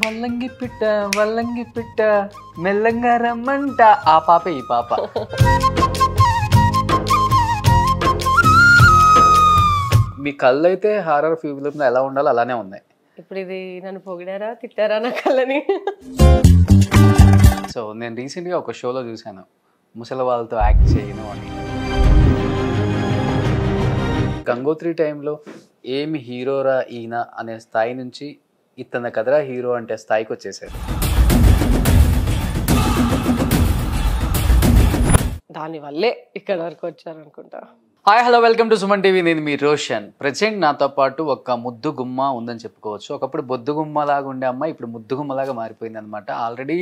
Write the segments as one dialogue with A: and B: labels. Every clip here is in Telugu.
A: వల్లంగి పిట్ట వల్లంగి పిట్ట మెల్లంగా రమ్మంట. ఆ పాప ఈ పాప. మీ కళ్ళు అయితే హారర్ ఫిలింలో ఎలా ఉండాలో అలానే ఉన్నాయి.
B: ఇప్పుడు ఇది నన్ను పొగిడారా తిట్టారా నా కళ్ళని?
A: సో నేను రీసెంట్గా ఒక షోలో చూశాను. ముసలి వాళ్ళతో యాక్ట్ చేయను అని. గంగోత్రి టైంలో ఏమి హీరోరా ఈయన అనే స్థాయి నుంచి ఇతన కదరా హీరో అంటే స్థాయికి వచ్చేసారు
B: దాని వల్లే ఇక్కడ వరకు వచ్చారనుకుంటా.
A: Hi hello welcome to Suman TV నేను మీ రోషన్. ప్రజెంట్ నాతో పాటు ఒక ముద్దు గుమ్మ ఉందని చెప్పుకోవచ్చు. ఒకప్పుడు బొద్దు గుమ్మ లాగా ఉండే అమ్మాయి ఇప్పుడు ముద్దు గుమ్మలాగా మారిపోయింది అనమాట ఆల్రెడీ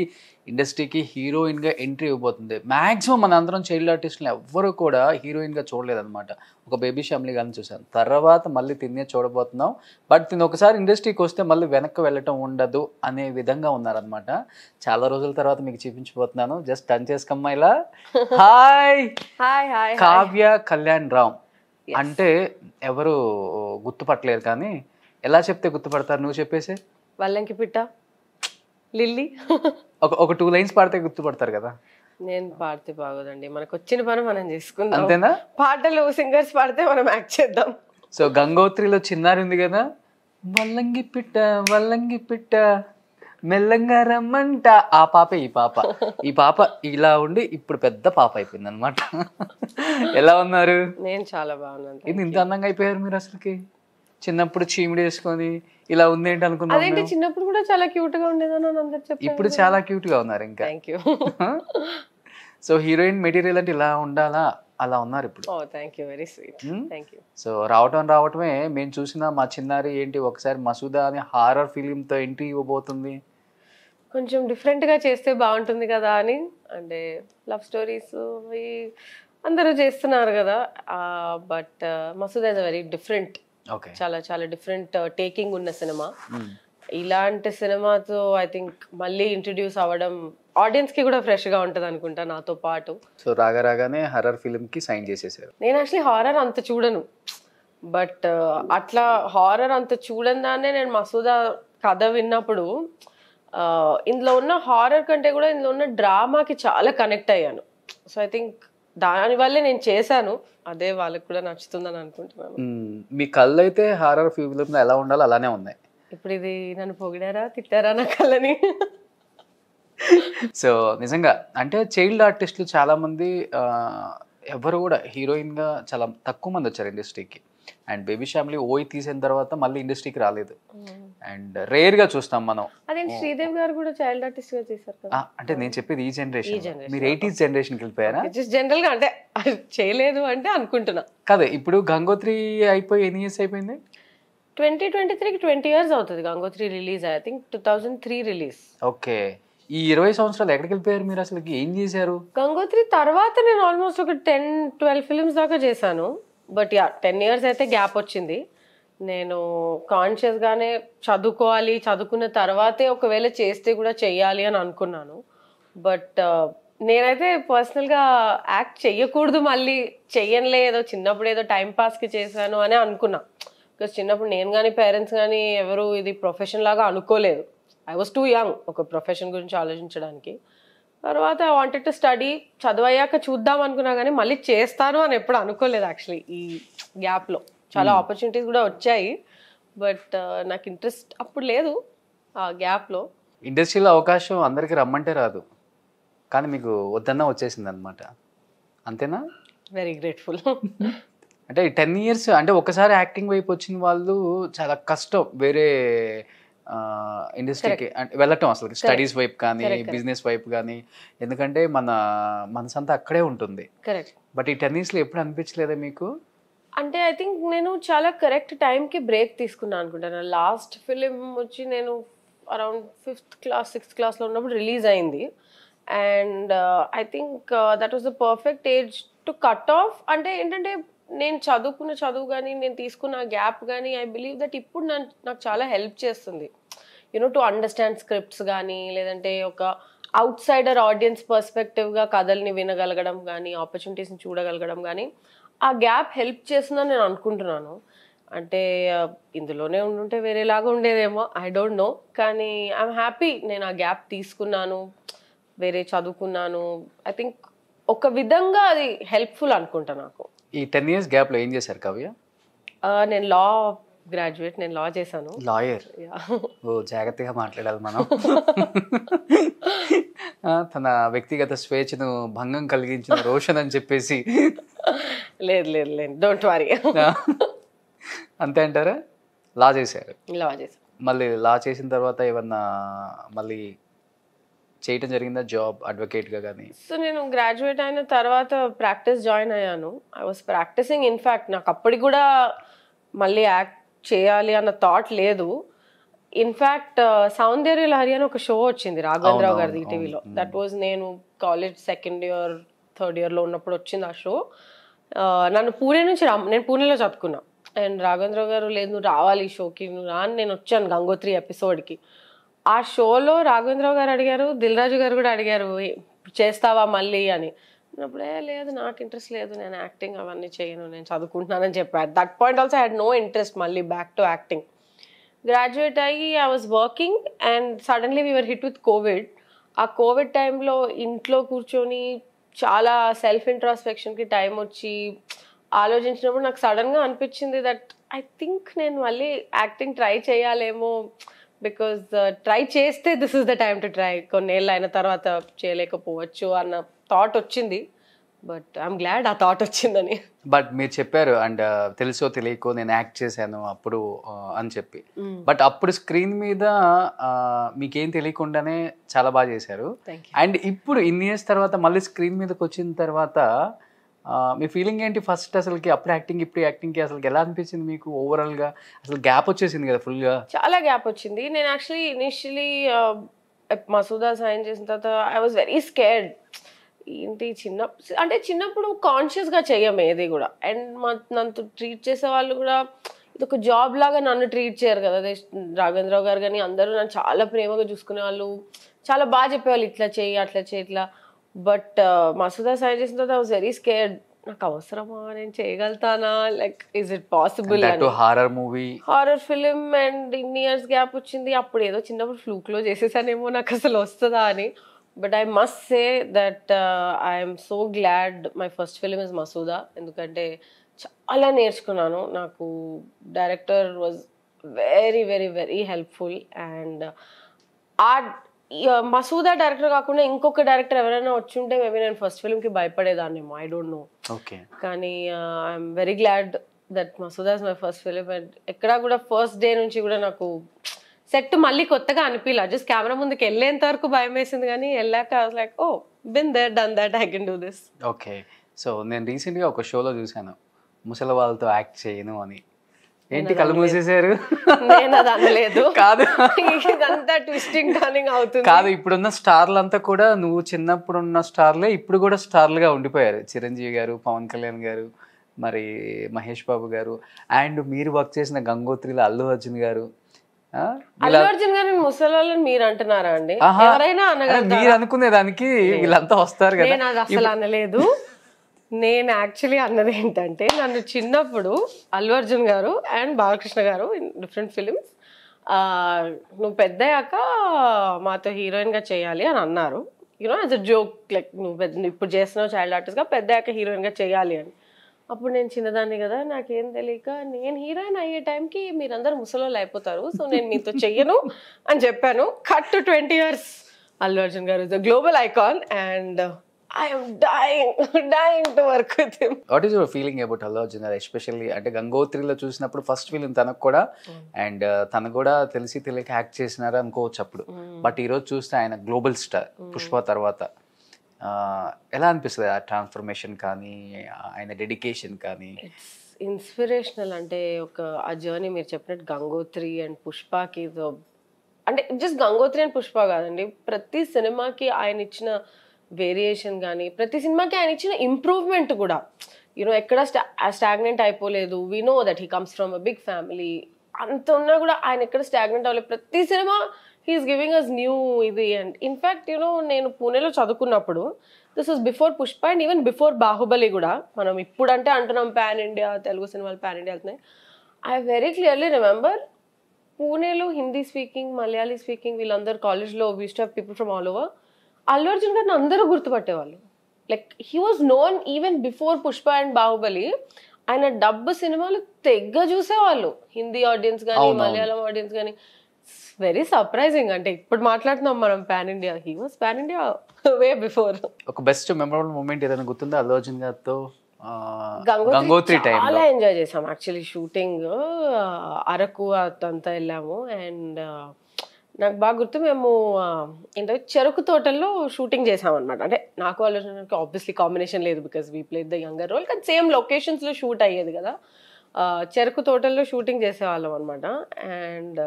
A: ఇండస్ట్రీకి హీరోయిన్గా ఎంట్రీ ఇవ్వబోతుంది. మ్యాక్సిమం మన అందరం చైల్డ్ ఆర్టిస్టులు ఎవ్వరు కూడా హీరోయిన్గా చూడలేదన్నమాట. ఒక బేబీ ఫ్యామిలీ కానీ చూసాను తర్వాత మళ్ళీ తినే చూడబోతున్నాం. బట్ తిని ఒకసారి ఇండస్ట్రీకి వస్తే మళ్ళీ వెనక్కి వెళ్ళటం ఉండదు అనే విధంగా ఉన్నారనమాట చాలా రోజుల తర్వాత మీకు చూపించబోతున్నాను. జస్ట్ టన్ చేసుకోమ్మా ఇలా. Hi!
B: Hi hi
A: Kavya Kalyan Ram. అంటే ఎవరు గుర్తుపట్టలేరు కానీ ఎలా చెప్తే గుర్తుపడతారు నువ్వు చెప్పేసి?
B: వల్లంకి పిట్ట. లిల్లీ.
A: ఒక ఒక టూ లైన్స్ పాడితే గుర్తుపడతారు కదా?
B: నేను పాడితే బాగోదండి. మనకు వచ్చిన పని మనం చేసుకుందాం.
A: అంతేనా?
B: పాటలు సింగర్స్ పాడితే మనం యాక్ట్ చేద్దాం.
A: సో గంగోత్రిలో చిన్నారి ఉంది కదా? వల్లంగి పిట్ట వల్లంగి పిట్ట మెల్లంగా రమ్మంట. ఆ పాప ఈ పాప. ఈ పాప ఇలా ఉండి ఇప్పుడు పెద్ద పాప అయిపోయింది అనమాట ఎలా ఉన్నారు?
B: నేను చాలా బాగున్నాను.
A: ఇది ఇంత అందంగా అయిపోయారు మీరు అసలుకి? చిన్నప్పుడు చీమిడి వేసుకొని ఇలా ఉంది ఏంటి అనుకున్నాం
B: అదేంటి చిన్నప్పుడు కూడా చాలా క్యూట్గా ఉండేదని అని అందరు చెప్పారు
A: ఇప్పుడు చాలా క్యూట్గా ఉన్నారు ఇంకా.
B: Thank you
A: so heroine material అంటే ఇలా ఉండాలా? అలా ఉన్నారు ఇప్పుడు.
B: Thank you very sweet? Thank you
A: so రావటం రావటమే మేము చూసిన మా చిన్నారి ఏంటి ఒకసారి మసూదా అనే హారర్తో ఎంట్రీ ఇవ్వబోతుంది.
B: కొంచెం different గా చేస్తే బాగుంటుంది కదా అని అంటే లవ్ స్టోరీస్ అందరూ చేస్తున్నారు కదా. But Masood is very different చాలా చాలా డిఫరెంట్ టేకింగ్ ఉన్న సినిమా ఇలాంటి సినిమాతో ఐ థింక్ మళ్ళీ ఇంట్రడ్యూస్ అవ్వడం ఆడియన్స్కి కూడా ఫ్రెష్గా ఉంటది అనుకుంటా నాతో పాటు.
A: సో రాగా రాగానే హర్రర్ ఫిలిం కి సైన్ చేసేసారు.
B: నేను యాక్చువల్లీ హారర్ అంత చూడను. బట్ అట్లా హారర్ అంత చూడందానే నేను మసూదా కథ విన్నప్పుడు ఆ, ఇందులో ఉన్న హారర్ కంటే కూడా ఇందులో ఉన్న డ్రామాకి చాలా కనెక్ట్ అయ్యాను. సో ఐ థింక్ దానివల్లే నేను చేశాను. అదే వాళ్ళకి కూడా నచ్చుతుందని అనుకుంటున్నాను.
A: మీ కళ్ళు అయితే హారర్ ఫిలిం ఎలా ఉండాలో అలానే ఉన్నాయి.
B: ఇప్పుడు ఇది నన్ను పొగిడారా తిట్టారా నా కళ్ళని?
A: సో నిజంగా అంటే చైల్డ్ ఆర్టిస్టులు చాలా మంది ఆ, ఎవరు కూడా హీరోయిన్గా చాలా తక్కువ మంది వచ్చారు ఇండస్ట్రీకి. అండ్ బేబీ ఫ్యామిలీ ఓయి తీసిన తర్వాత మళ్ళీ ఇండస్ట్రీకి రాలేదు. అండ్ రేర్గా చూస్తాం మనం.
B: అదేంటి శ్రీదేవి గారు కూడా చైల్డ్ ఆర్టిస్ట్గా చేశారు కదా.
A: అంటే నేను చెప్పేది ఈ జనరేషన్. మీరు ఎయిటీస్ జనరేషన్కి వెళ్ళిపోయారా?
B: జస్ట్ జనరల్గా అంటే చేయలేదు అంటే అనుకుంటున్నా.
A: కాదు ఇప్పుడు గంగోత్రి అయిపోయి ఎన్ని ఇయర్స్ అయిపోయింది?
B: ట్వంటీ ట్వంటీ త్రీకి ట్వంటీ ఇయర్స్ అవుతుంది Gangotri release I think two thousand three release.
A: Okay. ఈ ఇరవై సంవత్సరాలు ఎక్కడికి వెళ్ళిపోయారు మీరు అసలు? ఏం చేశారు?
B: గంగోత్రి తర్వాత నేను ఆల్మోస్ట్ ఒక టెన్ ట్వెల్వ్ ఫిల్మ్స్ దాకా చేశాను. బట్ యా టెన్ ఇయర్స్ అయితే గ్యాప్ వచ్చింది. నేను కాన్షియస్గానే చదువుకోవాలి. చదువుకున్న తర్వాతే ఒకవేళ చేస్తే కూడా చెయ్యాలి అని అనుకున్నాను. బట్ uh, నేనైతే పర్సనల్గా యాక్ట్ చెయ్యకూడదు మళ్ళీ. చెయ్యనులే ఏదో చిన్నప్పుడు ఏదో టైంపాస్కి చేశాను అని అనుకున్నా. బికాస్ చిన్నప్పుడు నేను కానీ పేరెంట్స్ కానీ ఎవరు ఇది ప్రొఫెషన్ లాగా అనుకోలేదు. ఐ వాస్ టూ యంగ్ ఒక ప్రొఫెషన్ గురించి ఆలోచించడానికి. తర్వాత ఐ వాంటెడ్ టు స్టడీ చదువయ్యాక చూద్దాం అనుకున్నా కానీ మళ్ళీ చేస్తాను అని ఎప్పుడు అనుకోలేదు యాక్చువల్లీ ఈ గ్యాప్లో చాలా ఆపర్చునిటీస్ కూడా వచ్చాయి. బట్ నాకు ఇంట్రెస్ట్ అప్పుడు లేదు ఆ గ్యాప్లో
A: ఇండస్ట్రీలో అవకాశం అందరికి రమ్మంటే రాదు. కానీ మీకు వద్దన్నా వచ్చేసింది అనమాట అంతేనా?
B: వెరీ గ్రేట్ఫుల్
A: అంటే టెన్ ఇయర్స్ అంటే ఒకసారి యాక్టింగ్ వైపు వచ్చిన వాళ్ళు చాలా కష్టం వేరే ఇండస్ట్రీకి వెళ్ళటం అసలు స్టడీస్ వైపు కానీ బిజినెస్ వైపు కానీ. ఎందుకంటే మన మనసంతా అక్కడే ఉంటుంది. బట్ ఈ టెన్ ఇయర్స్లో ఎప్పుడు అనిపించలేదా మీకు?
B: అంటే ఐ థింక్ నేను చాలా కరెక్ట్ టైంకి బ్రేక్ తీసుకున్నాను అనుకుంటాను. లాస్ట్ ఫిలిం వచ్చి నేను అరౌండ్ ఫిఫ్త్ క్లాస్ సిక్స్త్ క్లాస్లో ఉన్నప్పుడు రిలీజ్ అయింది. And I think that was the perfect age to cut off అంటే ఏంటంటే నేను చదువుకున్న చదువు కానీ నేను తీసుకున్న గ్యాప్ కానీ ఐ బిలీవ్ దట్ ఇప్పుడు నన్ను నాకు చాలా హెల్ప్ చేస్తుంది. యూనో టు అండర్స్టాండ్ స్క్రిప్ట్స్ కానీ లేదంటే ఒక అవుట్ సైడర్ ఆడియన్స్ పర్స్పెక్టివ్గా కథల్ని వినగలగడం కానీ ఆపర్చునిటీస్ని చూడగలగడం కానీ ఆ గ్యాప్ హెల్ప్ చేస్తుందని నేను అనుకుంటున్నాను. అంటే ఇందులోనే ఉండుంటే వేరేలాగా ఉండేదేమో ఐ డోంట్ నో. కానీ ఐఎమ్ హ్యాపీ నేను ఆ గ్యాప్ తీసుకున్నాను వేరే చదువుకున్నాను. ఐ థింక్ ఒక విధంగా అది హెల్ప్ఫుల్ అనుకుంటా నాకు.
A: ఈ టెన్ ఇయర్స్ గ్యాప్లో ఏం చేశారు కావ్య?
B: నేను లా గ్రాడ్యుయేట్ నేను లా చేశాను.
A: లాయర్. ఓ జాగ్రత్తగా మాట్లాడాలి మనం. తన వ్యక్తిగత స్వేచ్ఛను భంగం కలిగించిన రోషన్ అని చెప్పేసి.
B: లేదు లేదు లేదు. డోంట్ వరీ
A: అంతే అంటారా? లా చేశారు.
B: లా చేశాను
A: మళ్ళీ లా చేసిన తర్వాత ఏమన్నా మళ్ళీ చేయటం జరిగిందా? జాబ్ అడ్వకేట్గా కానీ?
B: సో నేను గ్రాడ్యుయేట్ అయిన తర్వాత ప్రాక్టీస్ జాయిన్ అయ్యాను. I was practising in fact నాకు అప్పటికి కూడా మళ్ళీ యాక్ట్ చేయాలి అన్న థాట్ లేదు. ఇన్ఫ్యాక్ట్ సౌందర్య లహరి అని ఒక షో వచ్చింది రాఘవేంద్రరావు గారి టీవీలో. దట్ వాజ్ నేను కాలేజ్ సెకండ్ ఇయర్ థర్డ్ ఇయర్లో ఉన్నప్పుడు వచ్చింది ఆ షో నన్ను పూణే నుంచి రా నేను పూణేలో చదువుకున్నా. అండ్ రాఘవేంద్రరావు గారు లేదు నువ్వు రావాలి ఈ షోకి నువ్వు రా అని నేను వచ్చాను గంగోత్రి ఎపిసోడ్కి ఆ షోలో రాఘవేంద్రరావు గారు అడిగారు దిల్ రాజు గారు కూడా అడిగారు "ఏ, చేస్తావా మళ్ళీ? అని. అప్పుడు "ఏ, లేదు నాకు ఇంట్రెస్ట్ లేదు నేను యాక్టింగ్ అవన్నీ చేయను నేను చదువుకుంటున్నానని చెప్పాను that point also had no interest మళ్ళీ బ్యాక్ టు యాక్టింగ్ గ్రాడ్యుయేట్ అయ్యి I was working and suddenly we're hit with covid ఆ కోవిడ్ టైంలో ఇంట్లో కూర్చొని చాలా సెల్ఫ్ ఇంట్రాస్పెక్షన్కి టైం వచ్చి ఆలోచించినప్పుడు నాకు సడన్గా అనిపించింది దట్ ఐ థింక్ నేను మళ్ళీ యాక్టింగ్ ట్రై చేయాలేమో బికాజ్ ట్రై uh, చేస్తే this is the time to try కొన్నేళ్ళు అయిన తర్వాత చేయలేకపోవచ్చు అన్న థాట్ వచ్చింది. బట్ ఐఎమ్ గ్లాడ్ ఆ థాట్ వచ్చిందని.
A: బట్ మీరు చెప్పారు అండ్ తెలుసో తెలియకో నేను యాక్ట్ చేశాను అప్పుడు అని చెప్పి. బట్ అప్పుడు స్క్రీన్ మీద మీకేం తెలియకుండానే చాలా బాగా చేశారు. అండ్ ఇప్పుడు ఇన్ని ఇయర్స్ తర్వాత మళ్ళీ స్క్రీన్ మీదకి వచ్చిన తర్వాత మీ ఫీలింగ్ ఏంటి ఫస్ట్ అసలుకి? అప్పుడు యాక్టింగ్ ఇప్పుడు యాక్టింగ్కి అసలు ఎలా అనిపించింది మీకు ఓవరాల్గా అసలు గ్యాప్ వచ్చేసింది కదా ఫుల్గా
B: చాలా గ్యాప్ వచ్చింది. నేను యాక్చువల్లీ ఇనిషియలీ మసూదా సైన్ చేసిన తర్వాత ఐ వాజ్ వెరీ స్కేర్డ్ ఏంటి చిన్న అంటే చిన్నప్పుడు కాన్షియస్గా చెయ్యం ఏది కూడా. అండ్ మా నన్ను ట్రీట్ చేసే వాళ్ళు కూడా ఇది ఒక జాబ్ లాగా నన్ను ట్రీట్ చేయరు కదా అదే రాఘవేంద్రరావు గారు కానీ అందరూ నన్ను చాలా ప్రేమగా చూసుకునే వాళ్ళు చాలా బాగా చెప్పేవాళ్ళు ఇట్లా చెయ్యి అట్లా చేయి ఇట్లా. బట్ మసూదా సైన్ చేసిన తర్వాత ఐ వాజ్ వెరీ స్కేర్డ్ నాకు అవసరమా? నేను చేయగలుగుతానా? Like is it possible
A: horror movie
B: horror film and ఇన్ని ఇయర్స్ గ్యాప్ వచ్చింది. అప్పుడు ఏదో చిన్నప్పుడు ఫ్లూక్లో చేసేసానేమో నాకు అసలు వస్తుందా అని. But I must say that I'm so glad my first film is Masooda ఎందుకంటే చాలా నేర్చుకున్నాను. నాకు director was very very very helpful and ah uh, Masooda director కాకుండా ఇంకొక డైరెక్టర్ ఎవరైనా వచ్చి ఉంటే మేబీ నేను ఫస్ట్ ఫిల్మ్కి భయపడేదాన్నేమో. ఐ డోంట్ నో
A: ఓకే
B: కానీ I'm very glad that Masooda is my first film and ఎక్కడా కూడా ఫస్ట్ డే నుంచి కూడా నాకు సెట్ మళ్ళీ కొత్తగా అనిపించలే జస్ట్ కెమెరా ముందుకు వెళ్ళేంత వరకు భయం వేసింది కానీ వెళ్ళాక like oh been that done that I can do this
A: okay so నేను రీసెంట్గా ఒక షోలో చూశాను. ముసలి వాళ్ళతో యాక్ట్ చేయను అని. ఏంటి కళ్ళు మూసేశారు?
B: నేను అది అనలేదు.
A: కాదు.
B: ఇదంతా ట్విస్టింగ్ టర్నింగ్ అవుతుంది.
A: కాదు ఇప్పుడున్న స్టార్లంతా కూడా నువ్వు చిన్నప్పుడు ఉన్న స్టార్లే ఇప్పుడు కూడా స్టార్లుగా ఉండిపోయారు. చిరంజీవి గారు పవన్ కళ్యాణ్ గారు మరి మహేష్ బాబు గారు అండ్ మీరు వర్క్ చేసిన గంగోత్రిలో అల్లు అర్జున్ గారు
B: మీరు అంటున్నారా అండి?
A: మీరు అనుకునే దానికి వీళ్ళంతా వస్తారు కదా.
B: నేను అసలు అనలేదు. నేను యాక్చువల్లీ అన్నది ఏంటంటే నన్ను చిన్నప్పుడు అల్లు అర్జున్ గారు అండ్ బాలకృష్ణ గారు ఇన్ డిఫరెంట్ ఫిలిమ్స్ నువ్వు పెద్దయ్యాక మాతో హీరోయిన్గా చేయాలి అని అన్నారు. You know as a joke like నువ్వు పెద్ద ఇప్పుడు చేస్తున్నావు చైల్డ్ ఆర్టిస్ట్గా పెద్దయ్యాక హీరోయిన్గా చేయాలి అని. అప్పుడు నేను చిన్నదాన్ని కదా నాకేం తెలియక నేను హీరోయిన్ అయ్యే టైంకి మీరందరూ ముసలోళ్ళు అయిపోతారు. సో నేను మీతో చెయ్యను అని చెప్పాను. Cut to twenty years. Allu Arjun garu is the global icon and I'm dying dying to work with him
A: what is your feeling about Allu Arjun garu especially అంటే గంగోత్రిలో చూసినప్పుడు ఫస్ట్ ఫీలింగ్ తనకు కూడా అండ్ తను కూడా తెలిసి తెలియక యాక్ట్ చేసినారు అనుకోవచ్చు అప్పుడు. బట్ ఈరోజు చూస్తే ఆయన గ్లోబల్ స్టార్ పుష్ప తర్వాత. ఎలా అనిపిస్తుంది ఆ ట్రాన్స్ఫర్మేషన్ కానీ ఆయన డెడికేషన్ కానీ?
B: ఇన్స్పిరేషనల్ అంటే ఒక ఆ జర్నీ మీరు చెప్పినట్టు గంగోత్రి అండ్ పుష్పకి అంటే జస్ట్ గంగోత్రి అండ్ పుష్ప కాదండి. ప్రతి సినిమాకి ఆయన ఇచ్చిన వేరియేషన్ కానీ ప్రతి సినిమాకి ఆయన ఇచ్చిన ఇంప్రూవ్మెంట్ కూడా. యూనో ఎక్కడ స్టా స్టాగ్నెంట్ అయిపోలేదు. We know that he comes from a big family అంత ఉన్నా కూడా ఆయన ఎక్కడ స్టాగ్నెంట్ అవ్వలేదు. ప్రతి cinema he is giving us new ఇది. And in fact you know నేను పూణేలో చదువుకున్నప్పుడు this was before Pushpa and even before Baahubali కూడా మనం ఇప్పుడంటే అంటున్నాం పాన్ ఇండియా తెలుగు సినిమాలు పాన్ ఇండియా వెళ్తున్నాయి. ఐ వెరీ క్లియర్లీ రిమెంబర్ పూణేలో హిందీ స్పీకింగ్ మలయాళీ స్పీకింగ్ వీళ్ళందరూ కాలేజ్లో we used have people from all over Allu Arjun గారిని అందరూ గుర్తుపట్టేవాళ్ళు. Like he was known even before Pushpa and Baahubali ఆయన డబ్బు సినిమాలు తెగ్గ చూసేవాళ్ళు హిందీ ఆడియన్స్ కానీ. మలయాళం ఆడియన్స్ కానీ వెరీ సర్ప్రైజింగ్ అంటే ఇప్పుడు మాట్లాడుతున్నాం మనం pan India. He was pan India way before
A: ఒక బెస్ట్ మెమరబుల్ మూమెంట్ ఏదైనా గుర్తుందా? అల్లు అర్జున్ గారితో?
B: గంగోత్రి చాలా ఎంజాయ్ చేసాం యాక్చువల్లీ షూటింగ్ అరకు అదంతా వెళ్ళాము. అండ్ నాకు బాగా గుర్తు మేము ఏంటో చెరుకు తోటల్లో షూటింగ్ చేసాం అనమాట అంటే నాకు ఆలోచనకి ఆబ్వియస్లీ కాంబినేషన్ లేదు because we played the younger role కానీ సేమ్ లొకేషన్స్లో షూట్ అయ్యేది కదా. చెరుకు తోటల్లో షూటింగ్ చేసేవాళ్ళం అనమాట అండ్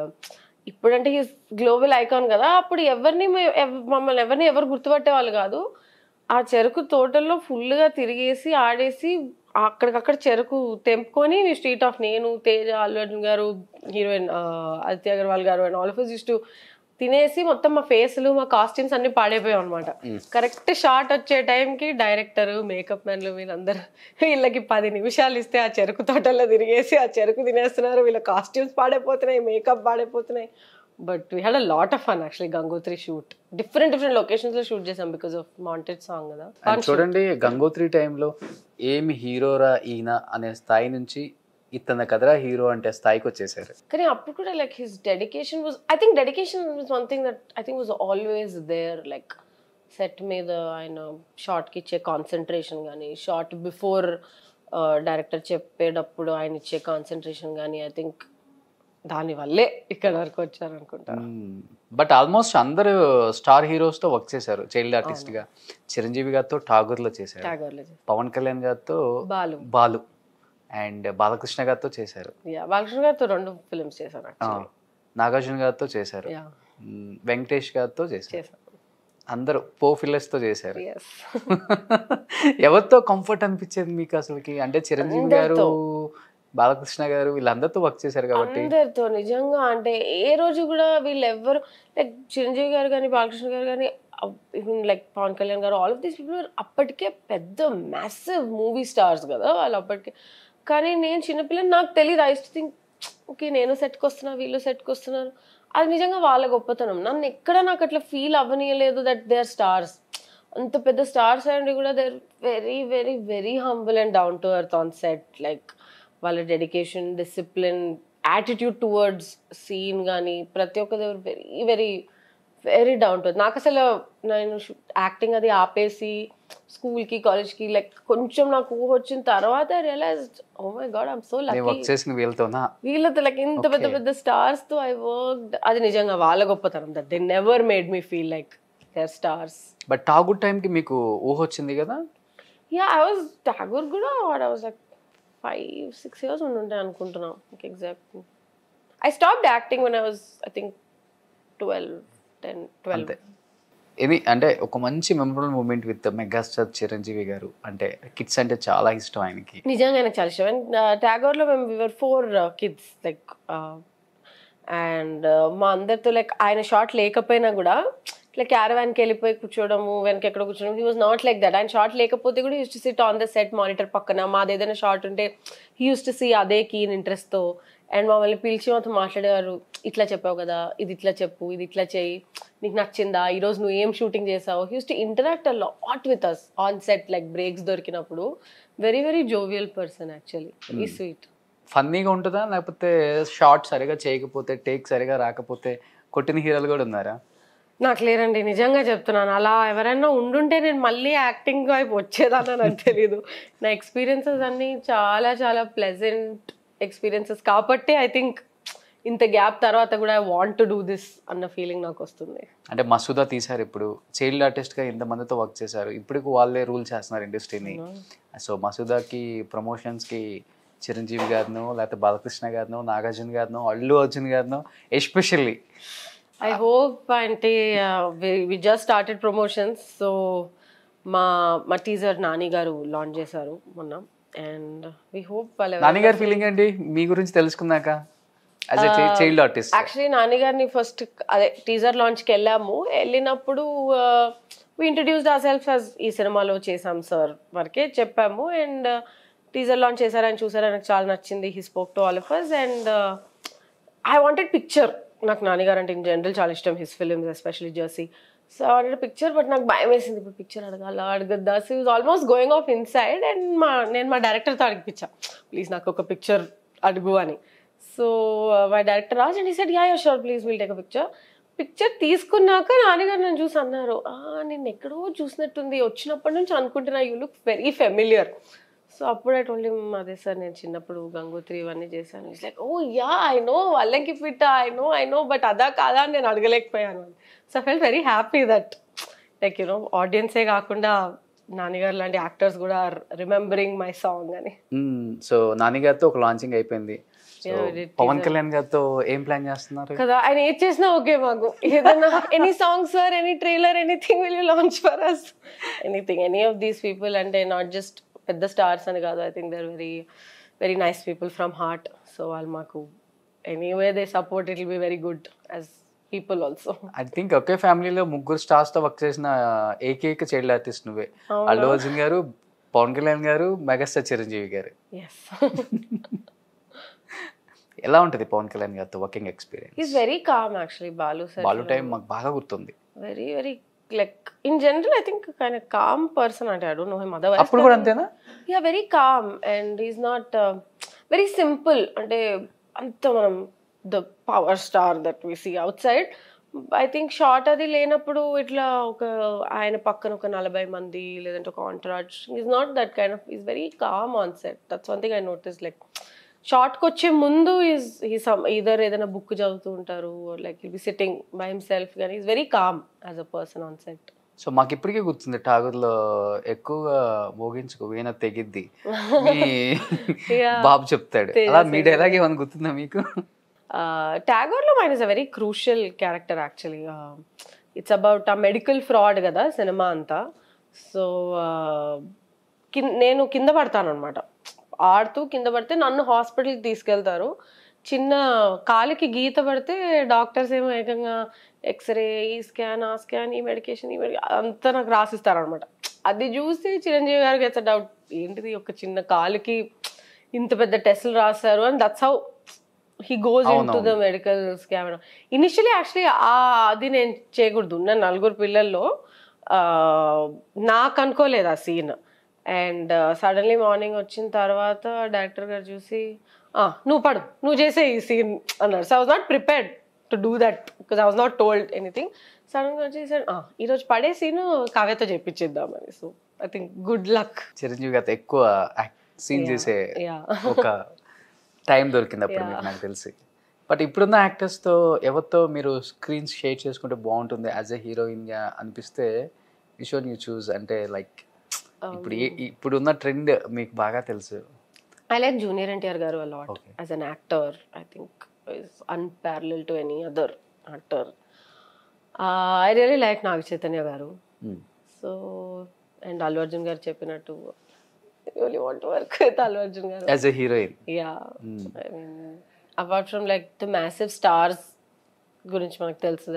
B: ఇప్పుడంటే ఈ గ్లోబల్ ఐకాన్ కదా అప్పుడు ఎవరిని మమ్మల్ని ఎవరిని ఎవరు గుర్తుపట్టే వాళ్ళు కాదు. ఆ చెరుకు తోటల్లో ఫుల్గా తిరిగేసి ఆడేసి అక్కడికక్కడ చెరుకు తెంపుకొని స్ట్రీట్ ఆఫ్ నేను తేజ అల్లు అర్జున్ గారు heroine Aditya Agarwal garu and all of used to తినేసి మొత్తం మా ఫేస్లు మా కాస్ట్యూమ్స్ అన్ని పాడైపోయాం అనమాట కరెక్ట్ షాట్ వచ్చే టైంకి డైరెక్టర్ మేకప్ మ్యాన్లు వీళ్ళందరూ వీళ్ళకి పది నిమిషాలు ఇస్తే ఆ చెరుకు తోటల్లో తిరిగేసి ఆ చెరుకు తినేస్తున్నారు. వీళ్ళ కాస్ట్యూమ్స్ పాడైపోతున్నాయి makeup పాడైపోతున్నాయి. But we had a lot of fun actually Gangotri shoot different different లొకేషన్స్లో shoot చేసాం బికాస్ ఆఫ్ మాంటెడ్ సాంగ్ కదా.
A: చూడండి గంగోత్రి టైంలో ఏమి హీరోరా ఈయన అనే స్థాయి నుంచి ఇతన కదరా హీరో అంటే స్థాయికి వచ్చేసారు.
B: కానీ అప్పుడు కూడా like his dedication was I think dedication was one thing that I think was always there like set మీద ఆయన షార్ట్కి ఇచ్చే కాన్సన్ట్రేషన్ కానీ షార్ట్ బిఫోర్ డైరెక్టర్ చెప్పేటప్పుడు ఆయన ఇచ్చే కాన్సన్ట్రేషన్ కానీ ఐ థింక్ దాని వల్లే ఇక్కడ వరకు వచ్చారనుకుంటా.
A: బట్ ఆల్మోస్ట్ అందరూ స్టార్ హీరోస్తో వర్క్ చేశారు. చైల్డ్ ఆర్టిస్ట్గా. చిరంజీవి గారితో ఠాగూర్లో చేశారు. పవన్ కళ్యాణ్ గారితో
B: బాలు.
A: బాలు. అండ్ బాలకృష్ణ గారితో చేశారు.
B: యా బాలకృష్ణ గారితో రెండు ఫిల్మ్స్ చేశాను యాక్చువల్లీ
A: నాగార్జున గారితో చేశారు. వెంకటేష్ గారితో చేశారు. అందరూ పో ఫిల్లర్స్తో చేశారు ఎవరితో కంఫర్ట్ అనిపించేది మీకు అసలుకి? అంటే చిరంజీవి గారు బాలకృష్ణ గారు వీళ్ళందరితో వర్క్ చేశారు కాబట్టి.
B: అందరితో నిజంగా అంటే ఏ రోజు కూడా వీళ్ళు ఎవ్వరు లైక్ చిరంజీవి గారు కానీ బాలకృష్ణ గారు కానీ ఈవెన్ లైక్ పవన్ కళ్యాణ్ గారు ఆల్ ఆఫ్ దీస్ పీపుల్ అప్పటికే పెద్ద మ్యాసివ్ మూవీ స్టార్స్ కదా వాళ్ళు అప్పటికే. కానీ నేను చిన్నపిల్లని నాకు తెలియదు ఐ థింక్ ఓకే నేను సెట్కి వస్తున్నా వీళ్ళు సెట్కి వస్తున్నారు. అది నిజంగా వాళ్ళ గొప్పతనం. నన్ను ఎక్కడ నాకు అట్లా ఫీల్ అవ్వనీయలేదు దట్ దే ఆర్ స్టార్స్ అంత పెద్ద స్టార్స్ అండి కూడా they are very very very humble and down to earth on set like వాళ్ళ dedication discipline attitude towards scene కానీ ప్రతి ఒక్క they were very very very down to నాకు అసలు నేను యాక్టింగ్ అది ఆపేసి స్కూల్కి కాలేజ్కి లైక్ కొంచెం నాకు ఊహ వచ్చిన తర్వాత realize oh my god I'm so lucky
A: వీళ్ళతోనా?
B: వీళ్ళతో లైక్ ఇంత పెద్ద. పెద్ద స్టార్స్తో ఐ వర్క్ అది నిజంగా వాళ్ళ గొప్పతనం that they never made me feel like they're stars
A: but Tagore టైంకి మీకు ఊహ వచ్చింది కదా?
B: యా ఐ వాజ్ టాగూర్ కూడా I was like five six years ఉండుంటే అనుకుంటున్నాం exact I stop acting one I was I think twelve ten twelve
A: అంతే అంటే ఒక మంచి memorable moment with megastar Chiranjeevi garu. అంటే కిడ్స్ అంటే చాలా ఇష్టం ఆయనకి.
B: నిజంగా నాకు చాలా ఇష్టం. అండ్ ట్యాగోర్లో మేము we were four kids like and మా అందరితో లైక్ ఆయన షార్ట్ లేకపోయినా కూడా ఇట్లా క్యారవాన్కి వెళ్ళిపోయి కూర్చోవడము వెనక ఎక్కడ కూర్చోవడం he was not like that ఆయన షార్ట్ లేకపోతే కూడా used to sit on the set monitor పక్కన. మాది ఏదైనా షార్ట్ ఉంటే హీ యూస్ టు సీ అదే కీన్ ఇంట్రెస్ట్తో అండ్ మమ్మల్ని పిలిచి మాతో మాట్లాడేవారు ఇట్లా చెప్పావు కదా ఇది ఇట్లా చెప్పు ఇది ఇట్లా చేయి. నీకు నచ్చిందా? ఈరోజు నువ్వు ఏం షూటింగ్ చేసావు? Used to interact a lot with us on set like breaks దొరికినప్పుడు. Very very jovial person actually ఈ స్వీట్
A: ఫన్నీగా ఉంటుందా? లేకపోతే షార్ట్ సరిగా చేయకపోతే టేక్ సరిగా రాకపోతే కొట్టిన హీరోలు కూడా ఉన్నారా?
B: నాకు లేరండి. నిజంగా చెప్తున్నాను. అలా ఎవరైనా ఉండుంటే నేను మళ్ళీ యాక్టింగ్ వైపు వచ్చేదానో నాకు తెలియదు నా ఎక్స్పీరియన్సెస్ అన్నీ చాలా చాలా ప్లెజెంట్ ఎక్స్పీరియన్సెస్ కాబట్టి ఐ థింక్ ఇంత గ్యాప్ తర్వాత కూడా I want to do this అన్న ఫీలింగ్ నాకు వస్తుంది.
A: అంటే మసూదా తీశారు ఇప్పుడు. చైల్డ్ ఆర్టిస్ట్గా ఇంతమందితో వర్క్ చేశారు. ఇప్పటికి వాళ్ళే రూల్ చేస్తున్నారు ఇండస్ట్రీని సో మసూదాకి ప్రమోషన్స్కి చిరంజీవి గారినో లేకపోతే బాలకృష్ణ గారినో నాగార్జున గారినో అల్లు అర్జున్ గారినో ఎస్పెషల్లీ
B: ఐ హోప్ అంటే we just started promotions so మా మా టీజర్ నాని గారు లాంచ్ చేశారు మొన్న. అండ్ వి హోప్ వాళ్ళు
A: నాన్నగారి ఫీలింగ్ ఏంటి? మీ గురించి తెలుసుకున్నాక యాజ్ చైల్డ్ ఆర్టిస్ట్
B: యాక్చువల్లీ నాన్నగారిని ఫస్ట్ అదే టీజర్ లాంచ్కి వెళ్ళాము. వెళ్ళినప్పుడు we introduced our self as ఈ సినిమాలో చేసాం సార్ వరకే చెప్పాము. అండ్ టీజర్ లాంచ్ చేశారని ఆయన చూసారు. నాకు చాలా నచ్చింది. He spoke to all of us and I wanted picture నాకు నాన్నగారు అంటే ఇన్ జనరల్ చాలా ఇష్టం. His films especially Jersey so అంటే పిక్చర్ బట్ నాకు భయం వేసింది. ఇప్పుడు పిక్చర్ అడగాల అడగద్దా? So is almost going off inside and మా నేను మా డైరెక్టర్తో అడిగిపించా ప్లీజ్ నాకు ఒక పిక్చర్ అడుగు అని. So my director Raj and said yeah sure please will take a picture picture తీసుకున్నాక నాన్నగారు నన్ను చూసి అన్నారు నేను ఎక్కడో చూసినట్టుంది. వచ్చినప్పటి నుంచి అనుకుంటున్నా you look very familiar so అప్పుడు ఐ టోల్డ్ హిమ్ అదే సార్ నేను చిన్నప్పుడు గంగోత్రి ఇవన్నీ చేశాను. It's like oh yeah I know వాళ్ళకి fit I know I know but అదా కాదా అని నేను అడగలేకపోయాను. So I felt very happy that like you know ఆడియన్సే కాకుండా నాన్నగారు లాంటి యాక్టర్స్ కూడా రిమెంబరింగ్ మై సాంగ్ అని.
A: Hmm, సో నాన్నగారితో ఒక లాంచింగ్ అయిపోయింది. పవన్ కళ్యాణ్ గారితో ఏం ప్లాన్ చేస్తున్నారు?
B: కదా ఆయన ఏది చేసినా ఓకే మాకు. ఏదైనా any song sir any trailer anything will you launch for us anything any of these people అంటే నాట్ జస్ట్ పెద్ద స్టార్స్ అని కాదు I think they're very very nice people from heart so వాళ్ళు మాకు anyway they support it will be very good as people also
A: I think ఒకే ఫ్యామిలీలో ముగ్గురు స్టార్స్తో వర్క్ చేసిన ఏకైక చైల్డ్ ఆర్టిస్ట్ నువ్వే. అల్లు అర్జున్ గారు పవన్ కళ్యాణ్ గారు మెగాస్టార్ చిరంజీవి గారు. ఎలా ఉంటుంది పవన్ కళ్యాణ్ గారితో working experience?
B: Is very calm actually Balu sir
A: Balu time మాకు బాగా గుర్తుంది.
B: Very very like in general I think kind calm person అంటే I don't know him otherwise
A: అప్పుడు కూడా అంతేనా?
B: Yeah very calm and is not very simple అంటే అంత మనం the power star that we see outside I think shot అది లేనప్పుడు ఇట్లా ఒక ఆయన పక్కన ఒక నలభై మంది లేదంటే ఒక entourage is not that kind of is very calm on set that's one thing I notice like షార్ట్కి వచ్చే ముందు ఈజ్ ఈ సమ్ ఈదర్ ఏదైనా బుక్ చదువుతూ ఉంటారు like will be sitting by himself కానీ is very calm as a person on set
A: so మాకు ఇప్పటికీ గుర్తుంది ఠాగూర్లో ఎక్కువగా మోగించుకో వీణ తెగిద్ది. బాబు చెప్తాడు. అలా మీ డైలాగ్ ఏమైనా గుర్తుందా మీకు?
B: ట్యాగోర్లో mine is a very crucial character actually it's about a medical fraud కదా సినిమా అంతా. సో నేను కింద పడతాను అనమాట ఆడుతూ కింద పడితే నన్ను హాస్పిటల్కి తీసుకెళ్తారు. చిన్న కాలికి గీత పడితే డాక్టర్స్ ఏమో ఏకంగా ఎక్స్రే ఈ స్కాన్ ఆ స్కాన్ ఈ మెడికేషన్ ఈ మెడి అంతా నాకు రాసిస్తారనమాట అది చూసి చిరంజీవి గారికి అయితే డౌట్ ఏంటిది ఒక చిన్న కాలుకి ఇంత పెద్ద టెస్టులు రాస్తారు అని that's how he goes in to the medical scam initially actually ఆ అది నేను చేయకూడదు. ఉన్న నలుగురు పిల్లల్లో నాకు అనుకోలేదు ఆ సీన్ అండ్ సడన్లీ మార్నింగ్ వచ్చిన తర్వాత డైరెక్టర్ గారు చూసి "ఆ, నువ్వు పడు నువ్వు చేసే ఈ సీన్ అన్నారు. So I was not prepared to do that because I was not told anything సడన్గా వచ్చేసాడు ఈరోజు పడే సీన్ కావ్యతో చెప్పించేద్దామని so I think good luck
A: Chiranjeevi గారితో ఎక్కువ సీన్ చేసే
B: యా
A: ఒక టైం దొరికింది అప్పుడు నాకు తెలిసి. బట్ ఇప్పుడున్న యాక్టర్స్తో ఎవరితో మీరు స్క్రీన్స్ షేర్ చేసుకుంటే బాగుంటుంది? యాజ్ ఎ హీరోయిన్గా అనిపిస్తే షోర్ యూ చూస్ అంటే లైక్ ఇప్పుడు ఇప్పుడు ఉన్న ట్రెండ్ మీకు బాగా తెలుసు.
B: I like junior NTR garu a lot as an actor I think unparallel to any other actor
A: I
B: really like Naga Chaitanya garu. So and Allu Arjun garu చెప్పినట్టు యూలీ apart from like the massive stars గురించి మనకు తెలుసు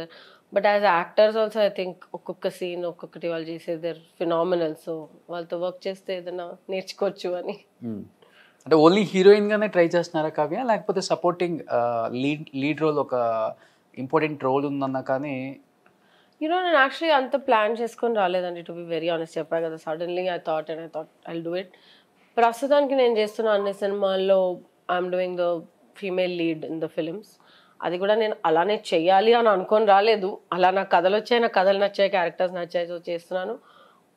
B: but as actors also I think ఒక్కొక్క సీన్ ఒక్కొక్కటి వాళ్ళు చేసేది ఫినామినల్ సో వాళ్ళతో వర్క్ చేస్తే ఏదైనా నేర్చుకోవచ్చు అని.
A: అంటే ఓన్లీ హీరోయిన్ గానే ట్రై చేస్తున్నారా కావ్య? లేకపోతే సపోర్టింగ్ లీడ్ లీడ్ రోల్ ఒక ఇంపార్టెంట్ రోల్ ఉందన్న కానీ
B: యూనో నేను యాక్చువల్లీ అంత ప్లాన్ చేసుకొని రాలేదండి టు బి వెరీ ఆనెస్ట్ చెప్పా కదా suddenly I thought and I thought I do it ప్రస్తుతానికి నేను చేస్తున్న అన్ని సినిమాల్లో I'm doing the female lead in the films అది కూడా నేను అలానే చెయ్యాలి అని అనుకొని రాలేదు. అలా నాకు కథలు వచ్చాయి నాకు కథలు నచ్చాయి క్యారెక్టర్స్ నచ్చాయి సో చేస్తున్నాను.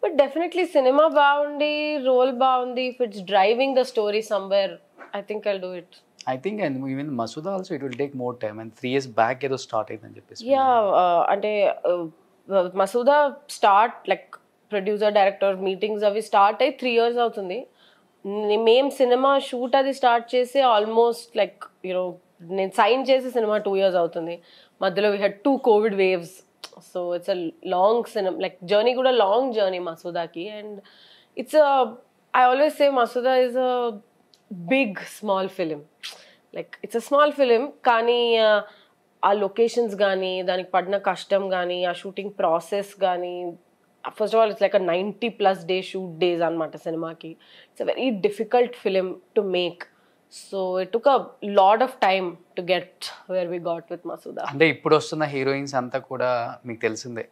B: బట్ డెఫినెట్లీ సినిమా బాగుంది రోల్ బాగుంది. If it's driving the story somewhere I think I do it
A: I think and even Masooda also it will take more time and three years back ఏదో స్టార్ట్ అయిందని చెప్పేసి
B: యా అంటే Masooda start like producer director meetings అవి స్టార్ట్ అయ్యి త్రీ ఇయర్స్ అవుతుంది. నే- మేం సినిమా షూట్ అది స్టార్ట్ చేసి ఆల్మోస్ట్ లైక్ యూనో నేను సైన్ చేసి సినిమా టూ ఇయర్స్ అవుతుంది. మధ్యలో we had two covid waves so it's a long cinema like journey కూడా long journey మసూదాకి. And it's I always say Masooda is a big small film like it's a small film కానీ ఆ లొకేషన్స్ కానీ దానికి పడిన కష్టం కానీ ఆ షూటింగ్ ప్రాసెస్ కానీ first of all it's like a ninety plus day shoot days అనమాట సినిమాకి. It's a very difficult film to make so it took a lot of time to get where we got with Masooda
A: అంటే ఇప్పుడు వస్తున్న హీరోయిన్స్ అంతా కూడా మీకు తెలిసిందే.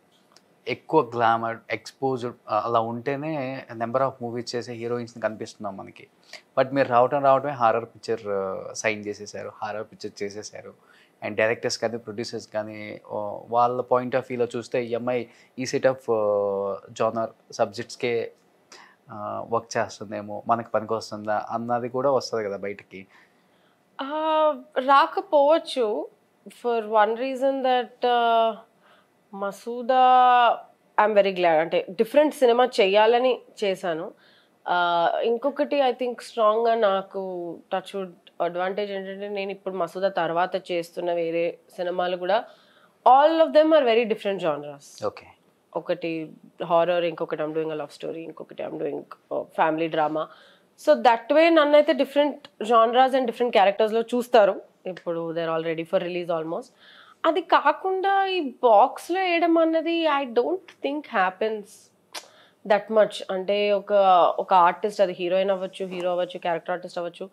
A: ఎక్కువ గ్లామర్ ఎక్స్పోజ్డ్ అలా ఉంటేనే నెంబర్ ఆఫ్ మూవీస్ చేసే హీరోయిన్స్ కనిపిస్తున్నాం మనకి. బట్ మీరు రావటం రావటమే హారర్ పిక్చర్ సైన్ చేసేసారు హారర్ పిక్చర్ చేసేసారు. అండ్ డైరెక్టర్స్ కానీ ప్రొడ్యూసర్స్ కానీ వాళ్ళ పాయింట్ ఆఫ్ వ్యూలో చూస్తే ఈ అమ్మాయి ఈ సెట్ ఆఫ్ జానర్ సబ్జెక్ట్స్కే వర్క్ చేస్తుందేమో మనకి పనికి వస్తుందా అన్నది కూడా వస్తుంది కదా బయటికి.
B: రాకపోవచ్చు. For one reason that Masooda I'm very glad అంటే డిఫరెంట్ సినిమా చేయాలని చేశాను. ఇంకొకటి ఐ థింక్ స్ట్రాంగ్గా నాకు టచ్ అడ్వాంటేజ్ ఏంటంటే నేను ఇప్పుడు మసూదా తర్వాత చేస్తున్న వేరే సినిమాలు కూడా all of them are very different genres
A: okay
B: ఒకటి హారర్ ఇంకొకటి ఐమ్ డూయింగ్ లవ్ స్టోరీ ఇంకొకటి I'm doing family drama so that way నన్ను అయితే డిఫరెంట్ జాన్రాస్ అండ్ డిఫరెంట్ క్యారెక్టర్స్లో చూస్తారు. ఇప్పుడు they're all ready for release almost అది కాకుండా ఈ బాక్స్లో వేయడం అన్నది I don't think happens that much అంటే ఒక ఒక ఆర్టిస్ట్ అది హీరోయిన్ అవ్వచ్చు హీరో అవ్వచ్చు క్యారెక్టర్ ఆర్టిస్ట్ అవ్వచ్చు.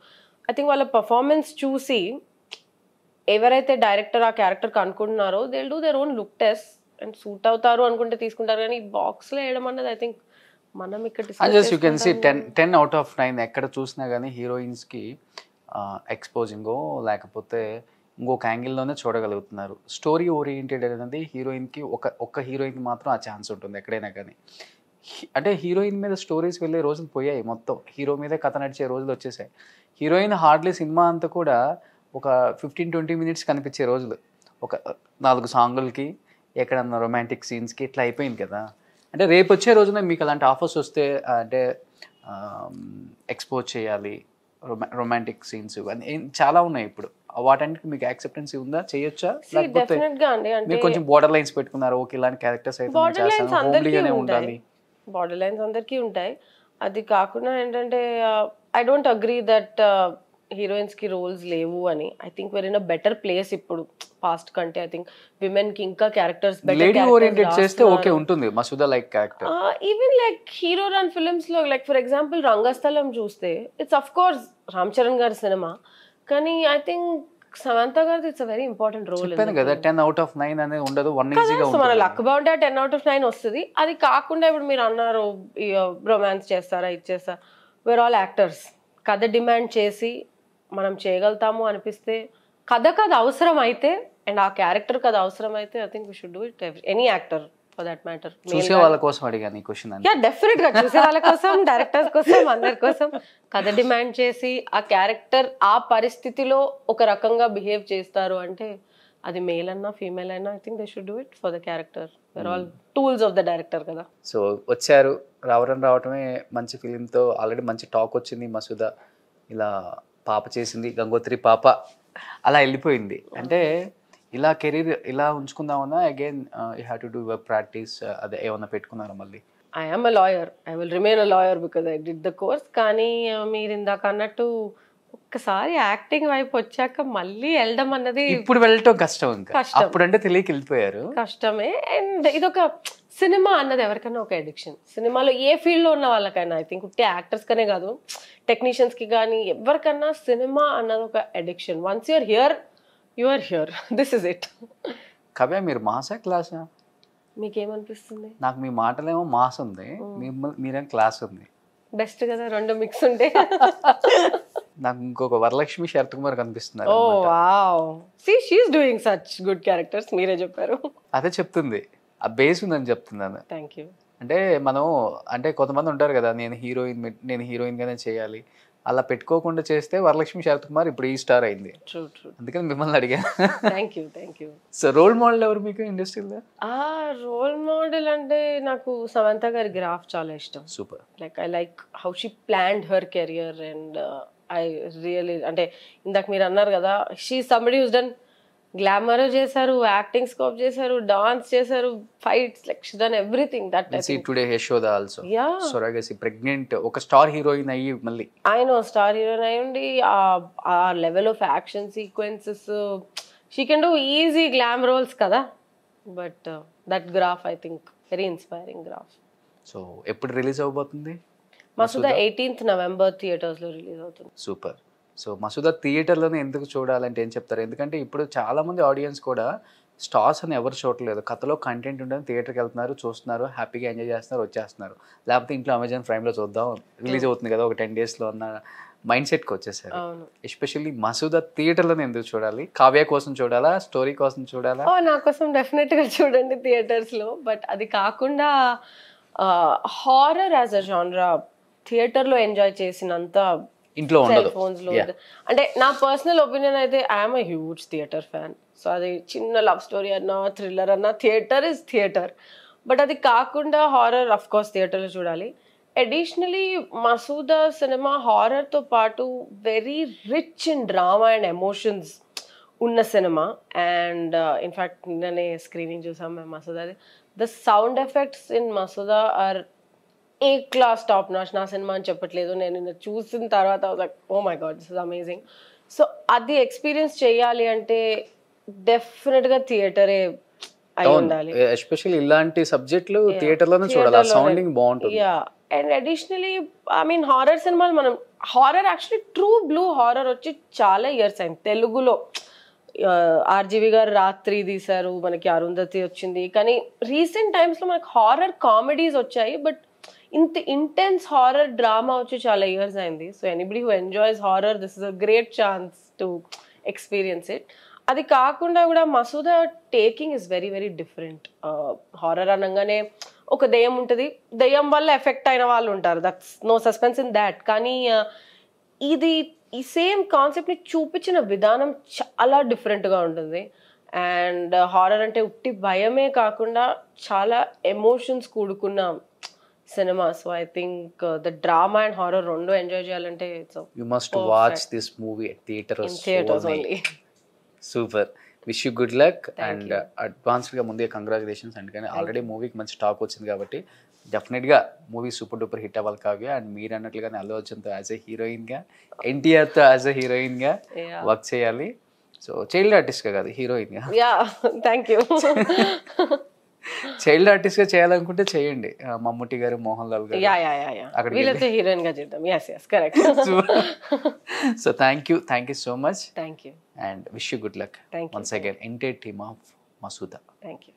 B: ఐ థింక్ వాళ్ళ పర్ఫార్మెన్స్ చూసి ఎవరైతే డైరెక్టర్ ఆ క్యారెక్టర్కి అనుకుంటున్నారో they do their own look test and suit అవుతారు అనుకుంటే తీసుకుంటారు. కానీ బాక్స్లో వేయడం అన్నది ఐ థింక్ మనం ఇక్కడ
A: just you can see. Ten ten out of nine ఎక్కడ చూసినా కానీ హీరోయిన్స్కి ఎక్స్పోజింగో లేకపోతే ఇంకొక యాంగిల్లోనే చూడగలుగుతున్నారు. స్టోరీ ఓరియంటెడ్ అనేది హీరోయిన్కి ఒక ఒక్క హీరోయిన్కి మాత్రం ఆ ఛాన్స్ ఉంటుంది ఎక్కడైనా కానీ అంటే హీరోయిన్ మీద స్టోరీస్ వెళ్ళే రోజులు పోయాయి మొత్తం. హీరో మీదే కథ నడిచే రోజులు వచ్చేసాయి. హీరోయిన్ హార్డ్లీ సినిమా అంతా కూడా ఒక ఫిఫ్టీన్ ట్వంటీ మినిట్స్ కనిపించే రోజులు. ఒక నాలుగు సాంగులకి ఎక్కడన్నా రొమాంటిక్ సీన్స్కి ఇట్లా అయిపోయింది కదా. అంటే రేపు వచ్చే రోజున మీకు అలాంటి ఆఫర్స్ వస్తే అంటే ఎక్స్పోజ్ చేయాలి రొమా రొమాంటిక్ సీన్స్ ఇవన్నీ. చాలా ఉన్నాయి ఇప్పుడు. వాటన్నిటికి మీకు యాక్సెప్టెన్సీ ఉందా? చేయొచ్చా? లేకపోతే మీరు కొంచెం బోర్డర్ లైన్స్ పెట్టుకున్నారు. ఓకే ఇలాంటి క్యారెక్టర్స్ అయితే ఉండాలి.
B: బార్డర్ లైన్స్ అందరికీ ఉంటాయి. అది కాకుండా ఏంటంటే ఐ డోంట్ అగ్రీ దట్ హీరోయిన్స్కి రోల్స్ లేవు అని. I think we're in a better place ఇప్పుడు పాస్ట్ కంటే ఐ థింక్ విమెన్కి ఇంకా క్యారెక్టర్స్
A: లేడీ ఓరియంటెడ్ చేస్తే ఓకే ఉంటుంది Masooda like character
B: even like hero run ఫిల్మ్స్లో like for example Rangasthalam చూస్తే it's of course Ram Charan గారి సినిమా కానీ ఐ థింక్ సమంత గారిది ఇట్స్ వెరీ ఇంపార్టెంట్ రోల్
A: కదా టెన్ అవుట్ ఆఫ్ నైన్ అనేది ఉండదు వన్
B: మన లక్ బాగుంటే టెన్ అవుట్ ఆఫ్ నైన్ వస్తుంది. అది కాకుండా ఇప్పుడు మీరు అన్నారు రొమాన్స్ చేస్తారా ఇచ్చేస్తా వేర్ ఆల్ యాక్టర్స్ కథ డిమాండ్ చేసి మనం చేయగలుగుతాము అనిపిస్తే కథ కథ అవసరం అయితే అండ్ ఆ క్యారెక్టర్ కథ అవసరం అయితే I think we should do it any actor for that matter
A: చూసే వాళ్ళ కోసం అడిగాను ఈ క్వశ్చన్
B: యా డెఫినెట్గా చూసే వాళ్ళ కోసం డైరెక్టర్స్ కోసం అందరి కోసం. కథ డిమాండ్ చేసి ఆ క్యారెక్టర్ ఆ పరిస్థితిలో ఒక రకంగా బిహేవ్ చేస్తారు అంటే అది మేల్ అన్నా ఫీమేల్ అయినా I think they should do it for the character we're all tools of the director కదా.
A: సో వచ్చారు. రావడం రావటమే మంచి ఫిలింతో ఆల్రెడీ మంచి టాక్ వచ్చింది మసూద. ఇలా పాప చేసింది గంగోత్రి పాప. అలా వెళ్ళిపోయింది. అంటే ఇలా కెరీర్ ఇలా ఉంచుకుందామన్నా again you have to do practice అదే ఏమన్నా పెట్టుకున్నారా మళ్ళీ?
B: I am a lawyer I will remain a lawyer because I did the course కానీ uh, మీరు ఇందాక అన్నట్టు ఒక్కసారి యాక్టింగ్ వైపు వచ్చాక మళ్ళీ వెళ్ళడం అన్నది
A: ఇప్పుడు వెళ్ళటం కష్టం ఇంకా.
B: కష్టం.
A: అప్పుడంటే తెలియక వెళ్ళిపోయారు.
B: కష్టమే. అండ్ ఇదొక సినిమా అన్నది ఎవరికైనా ఒక ఎడిక్షన్ సినిమాలో ఏ ఫీల్డ్లో ఉన్న వాళ్ళకైనా ఐ థింక్ యాక్టర్స్ కనే కాదు టెక్నీషియన్స్కి కానీ ఎవరికన్నా సినిమా అన్నది ఒక addiction once you're here you're here this is it
A: కవే మీరు మాసా క్లాసా
B: మీకేమనిపిస్తుంది?
A: నాకు మీ మాటలేమో మాస్ ఉంది. మీరేం క్లాస్ ఉంది.
B: బెస్ట్ కదా రెండు మిక్స్ ఉంటే.
A: నాకు ఇంకొక వరలక్ష్మి శరత్ కుమార్ కనిపిస్తున్నారు
B: ఓ wow see she's doing such good characters మీరే చెప్పారు.
A: అదే చెప్తుంది. ఆ బేస్ ఉందని చెప్తున్నాను.
B: థ్యాంక్ యూ
A: అంటే మనం అంటే కొంతమంది ఉంటారు కదా నేను హీరోయిన్ నేను హీరోయిన్ గానే చేయాలి. అలా పెట్టుకోకుండా చేస్తే వరలక్ష్మి శరత్ కుమార్ ఇప్పుడు ఈ స్టార్ అయింది. అందుకని మిమ్మల్ని అడిగాను
B: thank you thank you
A: so role model ఎవరు మీకు ఇండస్ట్రీలో
B: ఆ రోల్ మోడల్ అంటే నాకు సమంత గారి గ్రాఫ్ చాలా ఇష్టం.
A: Super
B: like I like how she planned her career and I really అంటే ఇందాక మీరు అన్నారు కదా she somebody who's done glamour చేశారు యాక్టింగ్ స్కోప్ చేశారు డాన్స్ చేశారు fights like she done everything that
A: see today Yashoda also
B: ya
A: surrogacy pregnant ఒక స్టార్ హీరోయిన్ అయ్యి మళ్ళీ.
B: ఆయన స్టార్ హీరోయిన్ అయి ఉండి ఆ- ఆ level of action sequences she can do easy glam roles కదా. But that graph I think very inspiring graph
A: so ఎప్పుడు రిలీజ్ అవబోతుంది
B: మసూదా? ఎయిటీన్త్ నవంబర్ థియేటర్స్లో రిలీజ్ అవుతుంది.
A: సూపర్ సో మసూదా థియేటర్లోనే ఎందుకు చూడాలంటే ఏం చెప్తారు? ఎందుకంటే ఇప్పుడు చాలా మంది ఆడియన్స్ కూడా స్టార్స్ అని ఎవరు చూడలేదు కథలో కంటెంట్ ఉంటుంది థియేటర్కి వెళ్తున్నారు చూస్తున్నారు హ్యాపీగా ఎంజాయ్ చేస్తున్నారు వచ్చేస్తున్నారు. లేకపోతే ఇంట్లో అమెజాన్ ప్రైమ్లో చూద్దాం రిలీజ్ అవుతుంది కదా ఒక టెన్ డేస్లో అన్న మైండ్ సెట్కి వచ్చేసారు. ఎస్పెషల్లీ మసూదా థియేటర్లోనే ఎందుకు చూడాలి? కావ్య కోసం చూడాలా? స్టోరీ కోసం చూడాలా?
B: నా కోసం డెఫినెట్గా చూడండి థియేటర్స్లో బట్ అది కాకుండా హారర్ యాజ్ అ జానరా థియేటర్లో ఎంజాయ్ చేసినంత
A: ఇంట్లో ఉండదు.
B: అంటే నా పర్సనల్ ఒపీనియన్ అయితే I'm a huge theatre fan so అది చిన్న లవ్ స్టోరీ అన్నా థ్రిల్లర్ అన్నా థియేటర్ ఇస్ థియేటర్ బట్ అది కాకుండా హారర్ అఫ్ కోర్స్ థియేటర్లో చూడాలి. అడిషనలీ మసూదా సినిమా హారర్తో పాటు very rich in drama and emotions ఉన్న సినిమా. అండ్ ఇన్ఫ్యాక్ట్ నిన్ననే స్క్రీనింగ్ చూసాం మేము మసూదాది. The sound effects in Masooda are a class top notch నా సినిమా అని చెప్పట్లేదు. నేను నిన్న చూసిన తర్వాత ఓ my god this is amazing so అది ఎక్స్పీరియన్స్ చేయాలి అంటే డెఫినెట్గా థియేటరే
A: ఎస్పెషల్లీ ఇలాంటి సబ్జెక్టులు థియేటర్లోనే చూడాలి. సౌండింగ్ బాగుంటుంది.
B: And additionally I mean horror సినిమాలు మనం horror actually true blue horror వచ్చి చాలా ఇయర్స్ అయింది. తెలుగులో ఆర్జీవి గారు రాత్రి తీశారు మనకి అరుంధతి వచ్చింది. కానీ రీసెంట్ టైమ్స్లో మనకి హారర్ కామెడీస్ వచ్చాయి బట్ ఇంత ఇంటెన్స్ హారర్ డ్రామా వచ్చి చాలా ఇయర్స్ అయింది. So anybody who enjoys horror this is a great chance to experience it అది కాకుండా కూడా Masooda taking is very very different horror అనగానే ఒక దెయ్యం ఉంటుంది. దెయ్యం వల్ల ఎఫెక్ట్ అయిన వాళ్ళు ఉంటారు. That's no suspense in that కానీ ఇది ఈ సేమ్ కాన్సెప్ట్ని చూపించిన విధానం చాలా డిఫరెంట్గా ఉంటుంది. అండ్ హారర్ అంటే ఉట్టి భయమే కాకుండా చాలా ఎమోషన్స్ కూడుకున్న cinema so I think the drama and horror రెండు ఎంజాయ్ చేయాలంటే it's
A: you must watch this movie theatre
B: theatres only
A: super wish you good luck and అడ్వాన్స్డ్గా ముందే కంగ్రాచులేషన్స్ అండ్ కానీ ఆల్రెడీ మూవీకి మంచి టాక్ వచ్చింది కాబట్టి డెఫినెట్గా మూవీ సూపర్ డూపర్ హిట్ అవ్వాలి కావ్య అండ్ మీరు అన్నట్లుగానే అల్లు అర్జున్తో యాజ్ ఎ హీరోయిన్గా ఎన్టీఆర్తో యాజ్ ఎ హీరోయిన్గా. వర్క్ చేయాలి. సో చైల్డ్ ఆర్టిస్ట్గా కాదు హీరోయిన్గా
B: యా థ్యాంక్ యూ
A: చైల్డ్ ఆర్టిస్ట్గా చేయాలనుకుంటే చేయండి. ఆ, మమ్ముట్టి గారు మోహన్ లాల్ గారు. అక్కడికి
B: వీళ్ళతో హీరోయిన్గా చేద్దాం.
A: So thank you thank you so much
B: thank you
A: and wish you good luck. Once again entire team of Masooda
B: thank you